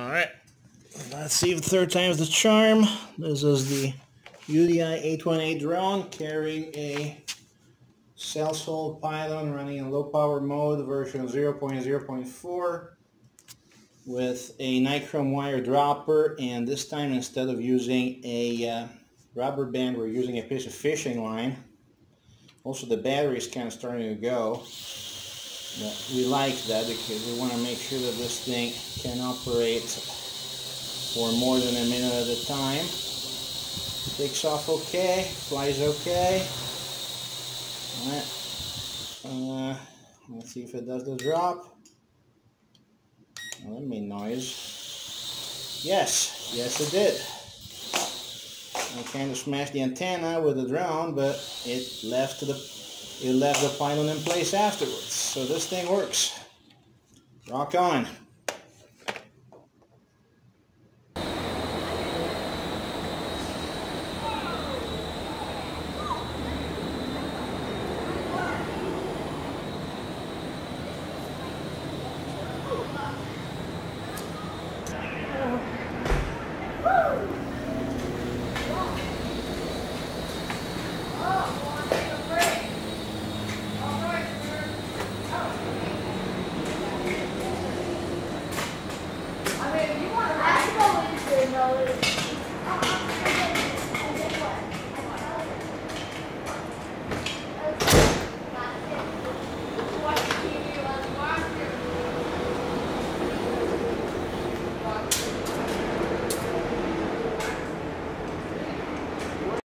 Alright, let's see if third time's the charm. This is the UDI 818 drone carrying a CellSol Pylon running in low power mode version 0.0.4 with a nichrome wire dropper and this time instead of using a uh, rubber band we're using a piece of fishing line. Also the battery is kind of starting to go. We like that because we want to make sure that this thing can operate for more than a minute at a time. Takes off okay, flies okay. Alright. Uh, let's see if it does the drop. That made noise. Yes, yes it did. I kind of smashed the antenna with the drone, but it left the it left the pylon in place afterwards. So this thing works. Rock on. 마을